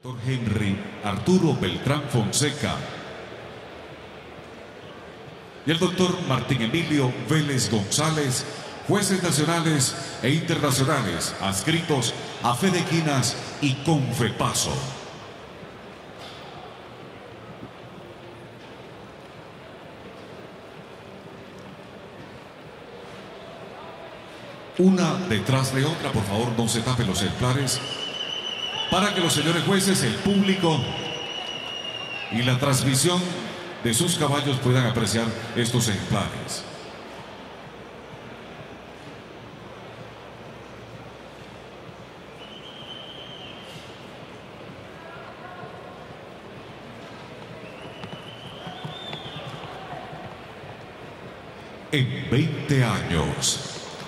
Doctor Henry Arturo Beltrán Fonseca y el doctor Martín Emilio Vélez González, jueces nacionales e internacionales adscritos a Fedequinas y Confepaso. Una detrás de otra, por favor, no se tapen los ejemplares para que los señores jueces, el público y la transmisión de sus caballos puedan apreciar estos ejemplares. En 20 años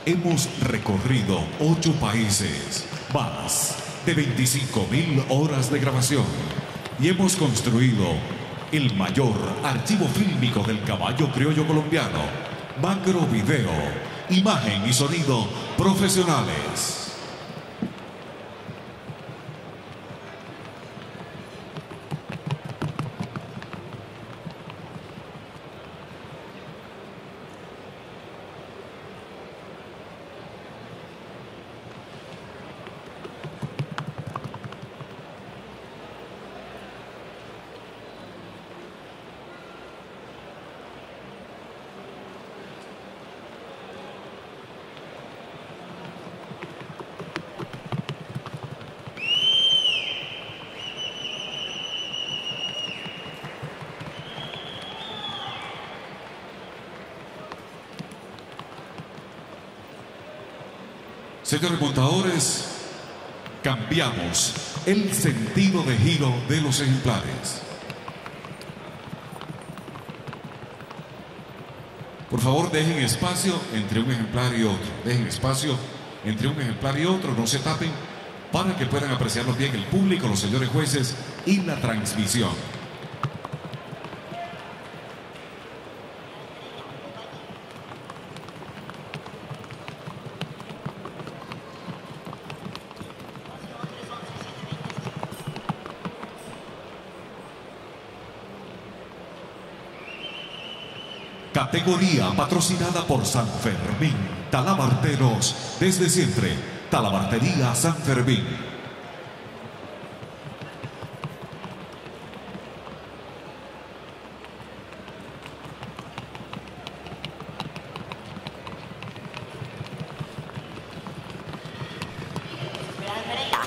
hemos recorrido ocho países, más de 25 mil horas de grabación y hemos construido el mayor archivo fílmico del caballo criollo colombiano, macro video, imagen y sonido profesionales. Señores montadores, cambiamos el sentido de giro de los ejemplares. Por favor, dejen espacio entre un ejemplar y otro. Dejen espacio entre un ejemplar y otro, no se tapen, para que puedan apreciarlos bien el público, los señores jueces y la transmisión. Categoría patrocinada por San Fermín. Talabarteros desde siempre. Talabartería San Fermín.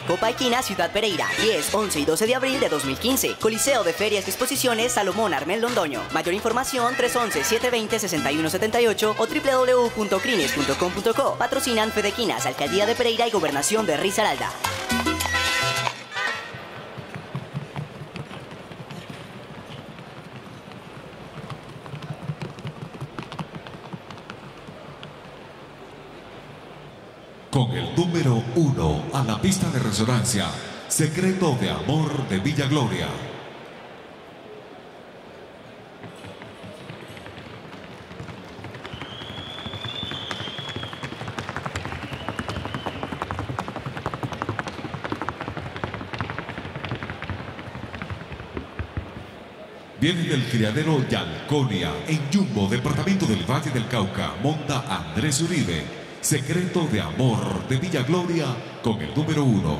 Copa Equina Ciudad Pereira, 10, 11 y 12 de abril de 2015. Coliseo de Ferias y Exposiciones Salomón Armel Londoño. Mayor información 311-720-6178 o www.crines.com.co. Patrocinan Fedequinas, Alcaldía de Pereira y Gobernación de Risaralda. Resonancia, Secreto de Amor de Villa Gloria. Viene del criadero Yalconia, en Yumbo, departamento del Valle del Cauca, monta Andrés Uribe. Secreto de Amor de Villa Gloria con el número uno.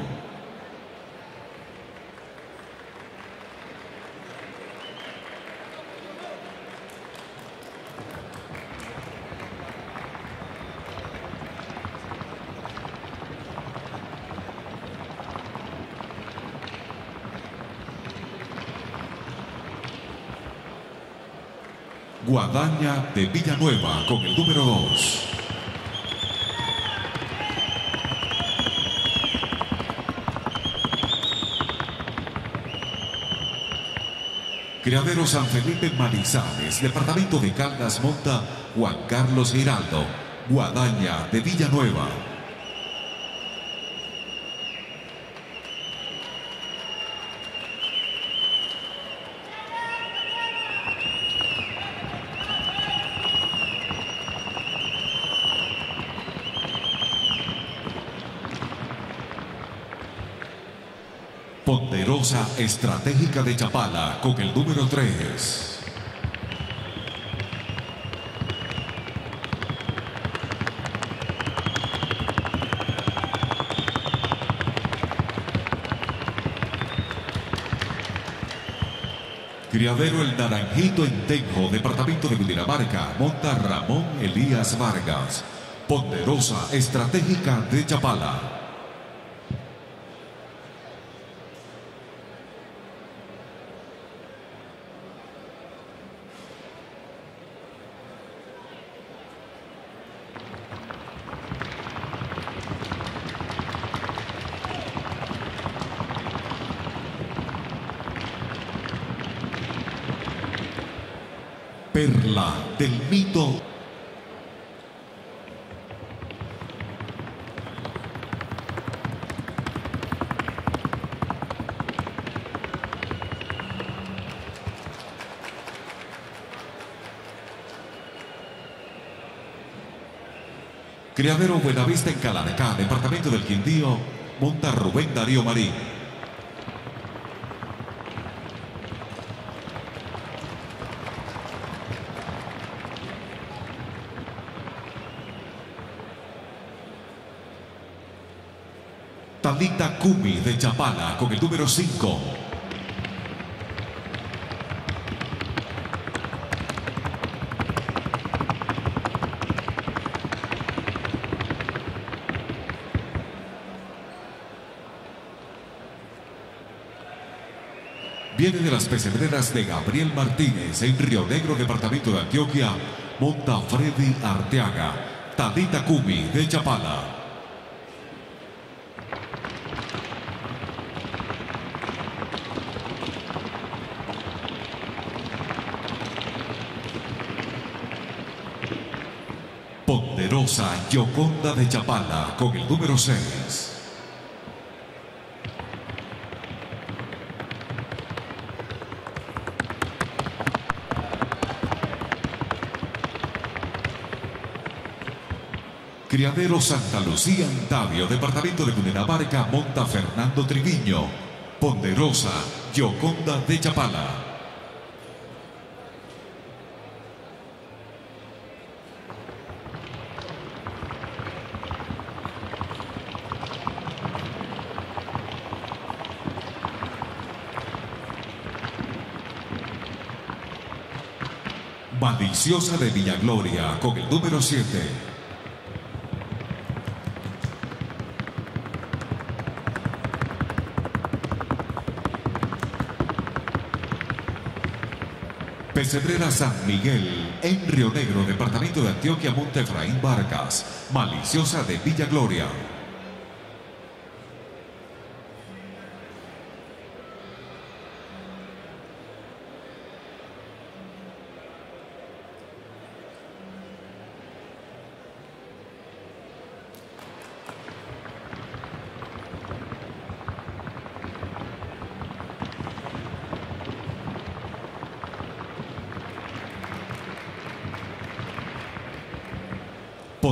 Guadaña de Villanueva con el número dos. Criadero San Felipe Manizales, departamento de Caldas Monta, Juan Carlos Giraldo, Guadaña de Villanueva. Ponderosa Estratégica de Chapala con el número 3. Criadero El Naranjito en Tenjo, Departamento de Cundinamarca, monta Ramón Elías Vargas. Ponderosa Estratégica de Chapala. Perla del mito. Criadero Buenavista en Calarcá, departamento del Quindío, monta Rubén Darío Marín. Talita Kumi de Chapala con el número 5. Viene de las pesebreras de Gabriel Martínez en Río Negro, departamento de Antioquia, monta Freddy Arteaga, Talita Kumi de Chapala. Ponderosa Yoconda de Chapala con el número 6. Criadero Santa Lucía Intavio, departamento de Cundinamarca, monta Fernando Triviño. Ponderosa Yoconda de Chapala. Maliciosa de Villagloria con el número 7. Pesebrera San Miguel, en Río Negro, departamento de Antioquia, Monte Efraín Vargas. Maliciosa de Villa Gloria.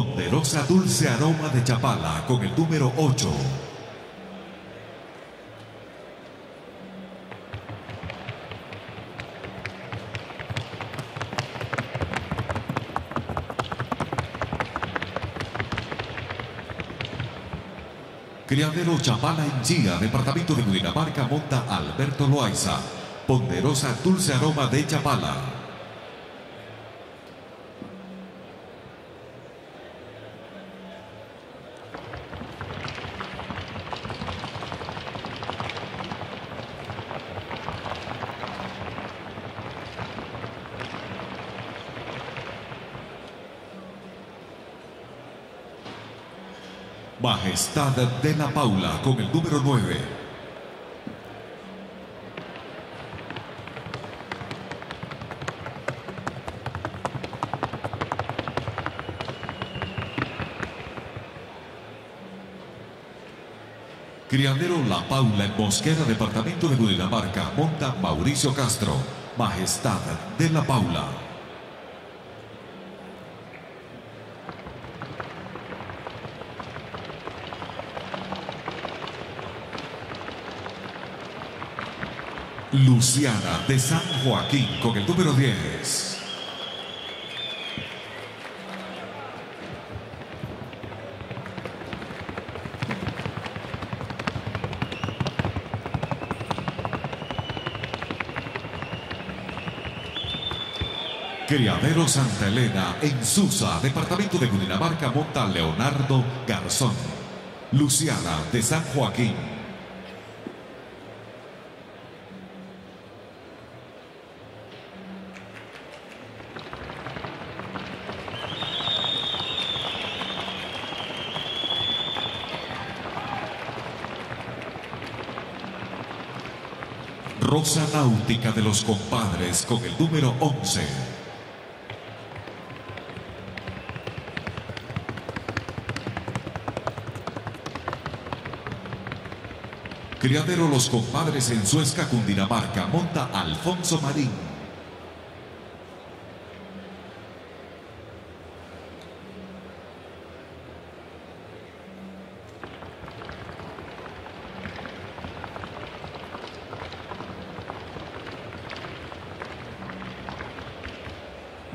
Ponderosa dulce aroma de Chapala con el número 8. Criadero Chapala en Chía, departamento de Cundinamarca, monta Alberto Loaiza. Ponderosa dulce aroma de Chapala. Majestad de la Paula con el número 9. Criadero La Paula en Mosquera, departamento de Cundinamarca, monta Mauricio Castro. Majestad de la Paula. Luciana de San Joaquín con el número 10. Criadero Santa Elena en Susa, departamento de Cundinamarca, monta Leonardo Garzón. Luciana de San Joaquín. Rosa Náutica de los Compadres con el número 11. Criadero Los Compadres en Suezca, Cundinamarca, monta Alfonso Marín.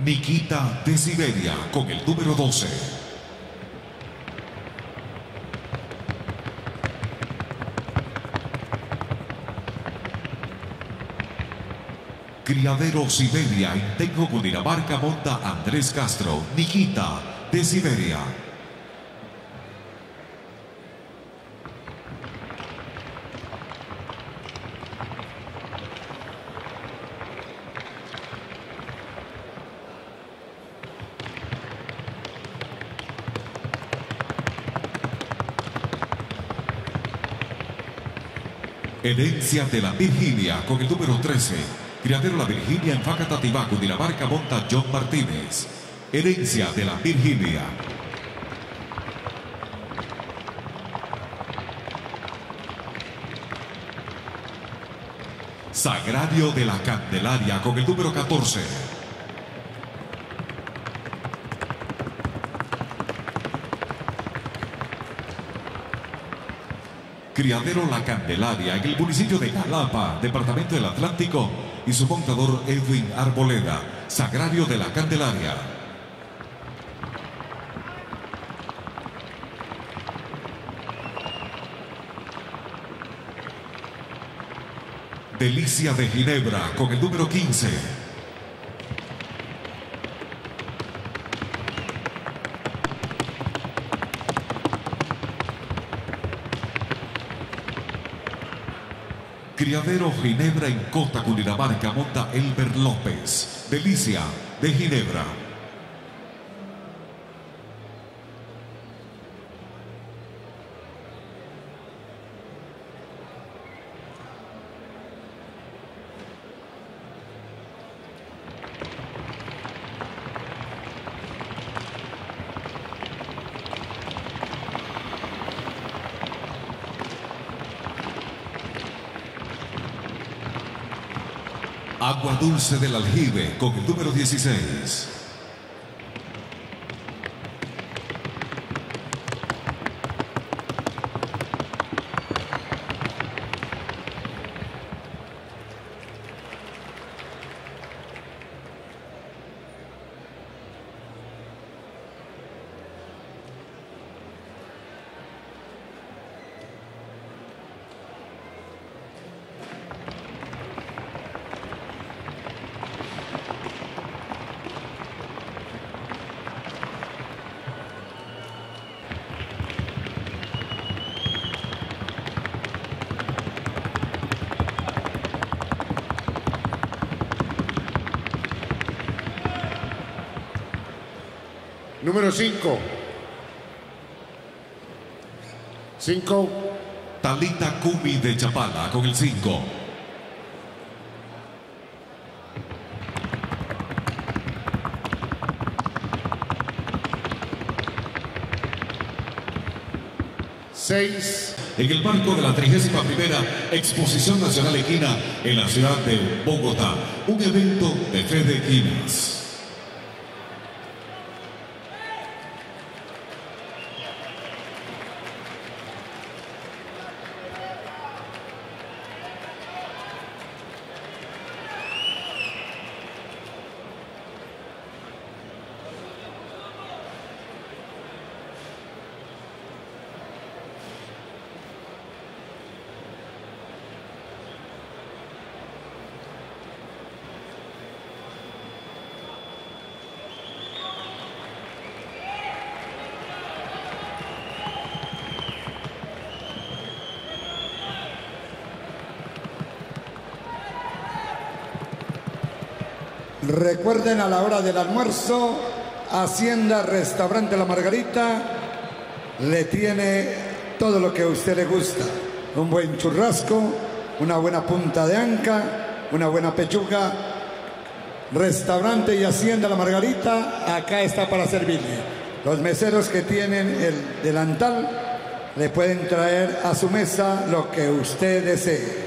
Nikita de Siberia con el número 12. Criadero Siberia en Tengo Cundinamarca monta Andrés Castro, Nikita de Siberia. Herencia de la Virginia con el número 13. Criadero La Virginia en Facatativá, Cundinamarca, monta John Martínez. Herencia de la Virginia. Sagrario de la Candelaria con el número 14. Criadero La Candelaria en el municipio de Jalapa, departamento del Atlántico, y su montador Edwin Arboleda, Sagrario de la Candelaria. Delicia de Ginebra con el número 15. Criadero Ginebra en Cota, Cundinamarca, monta Elber López. Delicia de Ginebra. Agua Dulce del Aljibe con el número 16. Número 5. 5. Talita Kumi de Chapala con el 5. Seis. En el marco de la 31 Exposición Nacional Equina en la ciudad de Bogotá, un evento de fe de Recuerden a la hora del almuerzo, Hacienda Restaurante La Margarita le tiene todo lo que a usted le gusta. Un buen churrasco, una buena punta de anca, una buena pechuga. Restaurante y Hacienda La Margarita, acá está para servirle. Los meseros que tienen el delantal le pueden traer a su mesa lo que usted desee.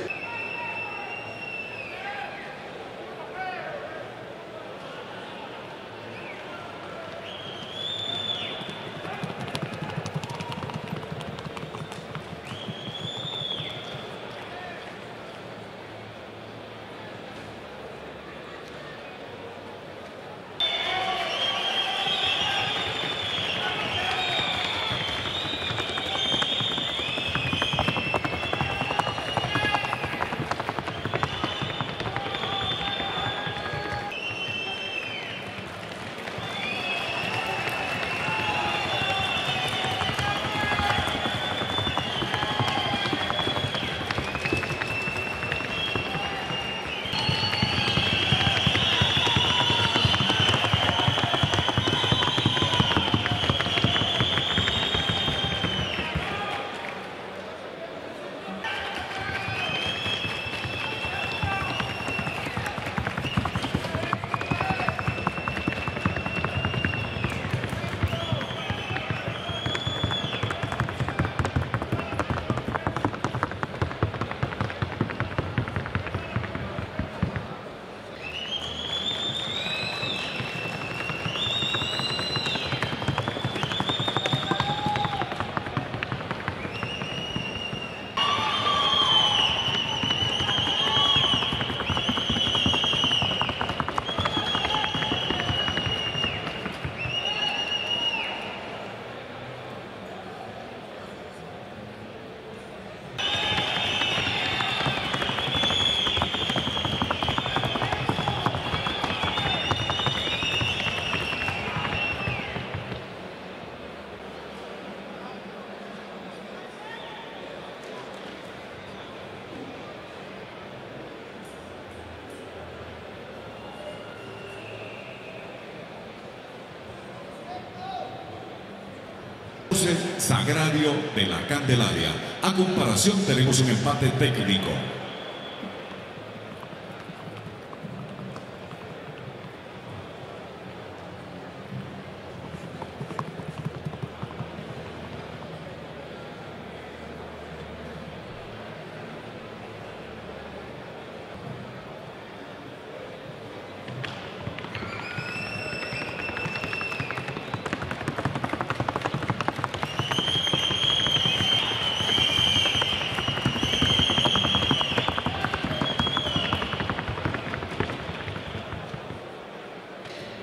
Sagrario de la Candelaria. A comparación tenemos un empate técnico.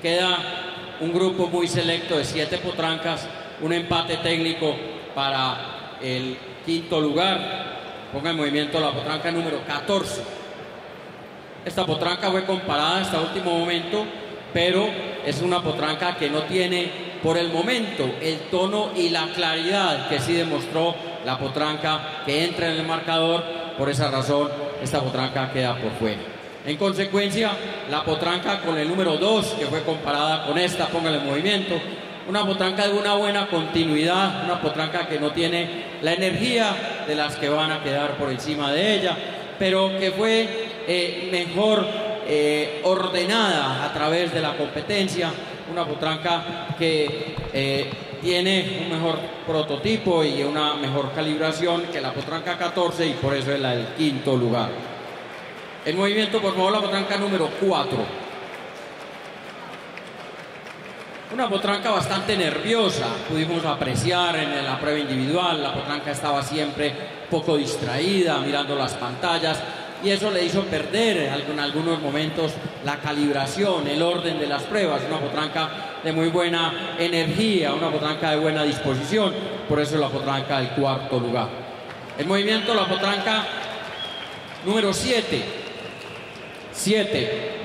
Queda un grupo de siete potrancas, un empate técnico para el quinto lugar. Ponga en movimiento la potranca número 14. Esta potranca fue comparada hasta último momento, pero es una potranca que no tiene por el momento el tono y la claridad que sí demostró la potranca que entra en el marcador. Por esa razón, esta potranca queda por fuera. En consecuencia, la potranca con el número 2, que fue comparada con esta, póngale en movimiento, una potranca de una buena continuidad, una potranca que no tiene la energía de las que van a quedar por encima de ella, pero que fue eh, mejor eh, ordenada a través de la competencia, una potranca que eh, tiene un mejor prototipo y una mejor calibración que la potranca 14 y por eso es la del quinto lugar. En movimiento, por favor, la potranca número 4. Una potranca bastante nerviosa, pudimos apreciar en la prueba individual, la potranca estaba siempre poco distraída, mirando las pantallas, y eso le hizo perder en algunos momentos la calibración, el orden de las pruebas. Una potranca de muy buena energía, una potranca de buena disposición, por eso la potranca del cuarto lugar. En movimiento, la potranca número 7. 7.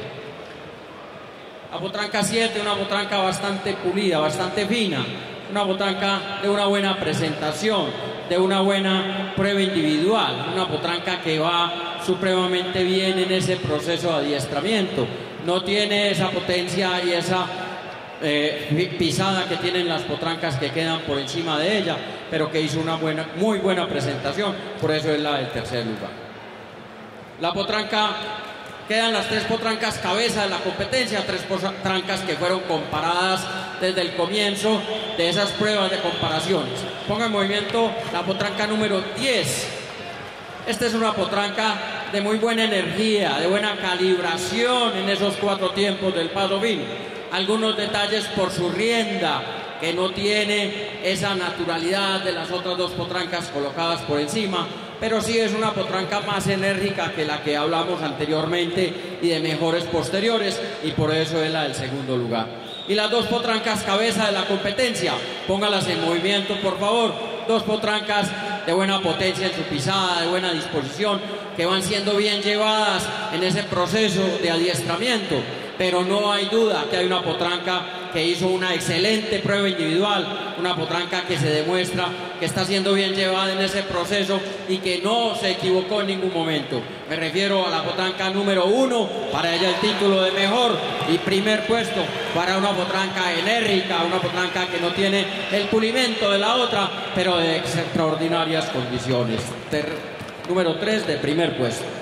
La potranca 7, una potranca bastante pulida, bastante fina, una potranca de una buena presentación, de una buena prueba individual, una potranca que va supremamente bien en ese proceso de adiestramiento, no tiene esa potencia y esa eh, pisada que tienen las potrancas que quedan por encima de ella, pero que hizo una buena, muy buena presentación, por eso es la del tercer lugar. La potranca, quedan las tres potrancas cabeza de la competencia, tres potrancas que fueron comparadas desde el comienzo de esas pruebas de comparaciones. Ponga en movimiento la potranca número 10. Esta es una potranca de muy buena energía, de buena calibración en esos cuatro tiempos del paso. Algunos detalles por su rienda, que no tiene esa naturalidad de las otras dos potrancas colocadas por encima, pero sí es una potranca más enérgica que la que hablamos anteriormente y de mejores posteriores, y por eso es la del segundo lugar. Y las dos potrancas cabeza de la competencia, póngalas en movimiento por favor, dos potrancas de buena potencia en su pisada, de buena disposición, que van siendo bien llevadas en ese proceso de adiestramiento. Pero no hay duda que hay una potranca que hizo una excelente prueba individual, una potranca que se demuestra que está siendo bien llevada en ese proceso y que no se equivocó en ningún momento. Me refiero a la potranca número uno, para ella el título de mejor y primer puesto para una potranca enérgica, una potranca que no tiene el pulimento de la otra, pero de extraordinarias condiciones. número tres de primer puesto.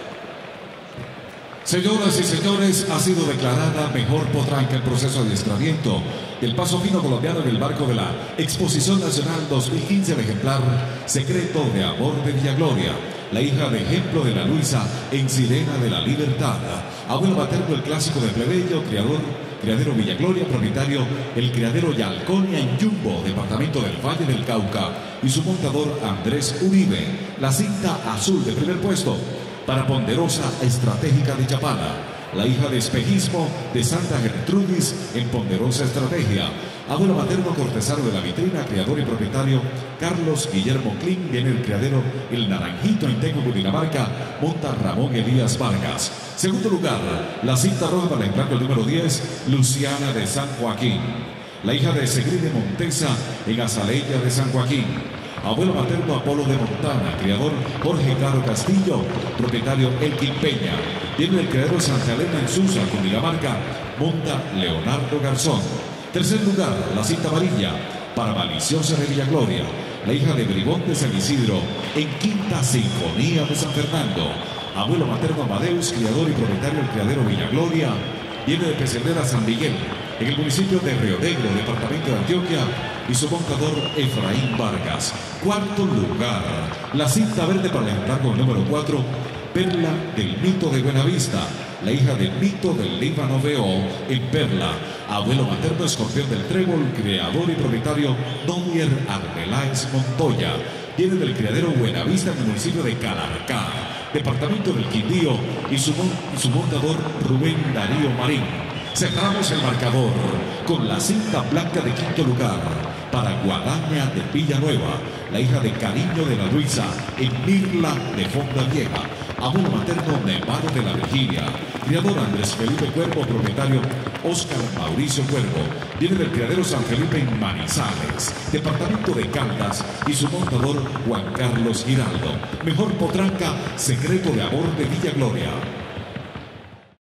Señoras y señores, ha sido declarada mejor potranca el proceso de adiestramiento del paso fino colombiano en el barco de la Exposición Nacional 2015, el ejemplar Secreto de Amor de Villagloria, la hija de ejemplo de la Luisa en Sirena de la Libertad, abuelo materno del clásico de plebeyo, criador, criadero Villagloria, propietario el criadero Yalconia en Yumbo, departamento del Valle del Cauca, y su montador Andrés Uribe, la cinta azul de primer puesto para Ponderosa Estratégica de Chapala, la hija de espejismo de Santa Gertrudis en Ponderosa Estrategia. Abuelo materno cortesano de la vitrina, creador y propietario Carlos Guillermo Kling, viene el criadero El Naranjito en Tengo, Cundinamarca, monta Ramón Elías Vargas. Segundo lugar, la cinta roja para el número 10, Luciana de San Joaquín. La hija de Segri Montesa en Azaleya de San Joaquín abuelo materno Apolo de Montana, criador Jorge Caro Castillo, propietario Elkin Peña. Viene el criadero Santa Elena en Susa, Cundinamarca, monta Leonardo Garzón. Tercer lugar, la cinta amarilla, para Maliciosa de Villagloria, la hija de Bribón de San Isidro, en Quinta Sinfonía de San Fernando. Abuelo materno Amadeus, criador y propietario del criadero Villagloria, viene de Pecenera San Miguel, en el municipio de Río Negro, departamento de Antioquia, y su montador Efraín Vargas. Cuarto lugar, la cinta verde para el encargo número 4, Perla del Mito de Buenavista, la hija del Mito del Líbano Veo en Perla, abuelo materno escorpión del Trébol, creador y propietario Donier Arbeláez Montoya. Viene del criadero Buenavista en el municipio de Calarcá, departamento del Quindío, y su, y su montador Rubén Darío Marín. Cerramos el marcador con la cinta blanca de quinto lugar para Guadaña de Villanueva, la hija de Cariño de la Luisa en Mirla de Fonda Vieja, abuelo materno Nevado de la Virginia, criador Andrés Felipe Cuervo, propietario Oscar Mauricio Cuervo, viene del criadero San Felipe en Manizales, departamento de Caldas, y su montador Juan Carlos Giraldo. Mejor potranca, secreto de amor de Villa Gloria.